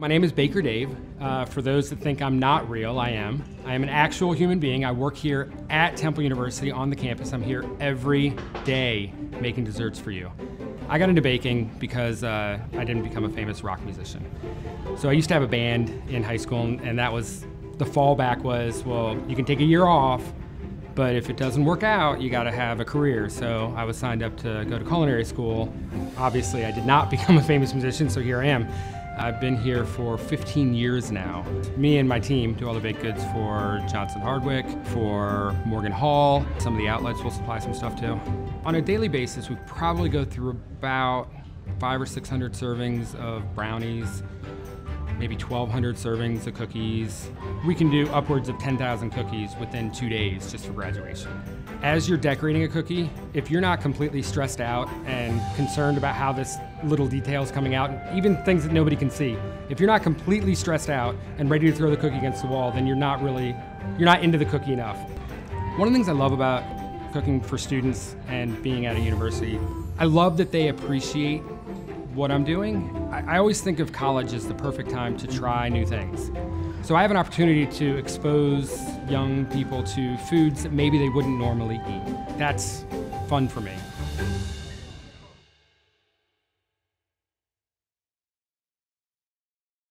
My name is Baker Dave. Uh, for those that think I'm not real, I am. I am an actual human being. I work here at Temple University on the campus. I'm here every day making desserts for you. I got into baking because uh, I didn't become a famous rock musician. So I used to have a band in high school, and that was the fallback was, well, you can take a year off, but if it doesn't work out, you got to have a career. So I was signed up to go to culinary school. Obviously, I did not become a famous musician, so here I am. I've been here for 15 years now. Me and my team do all the baked goods for Johnson Hardwick, for Morgan Hall. Some of the outlets will supply some stuff too. On a daily basis, we probably go through about five or 600 servings of brownies, maybe 1,200 servings of cookies. We can do upwards of 10,000 cookies within two days just for graduation. As you're decorating a cookie, if you're not completely stressed out and concerned about how this little detail is coming out, even things that nobody can see, if you're not completely stressed out and ready to throw the cookie against the wall, then you're not really, you're not into the cookie enough. One of the things I love about cooking for students and being at a university, I love that they appreciate what I'm doing, I, I always think of college as the perfect time to try new things. So I have an opportunity to expose young people to foods that maybe they wouldn't normally eat. That's fun for me.